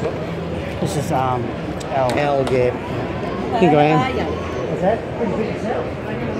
This is um, L. L, yeah. You can go in. What's that?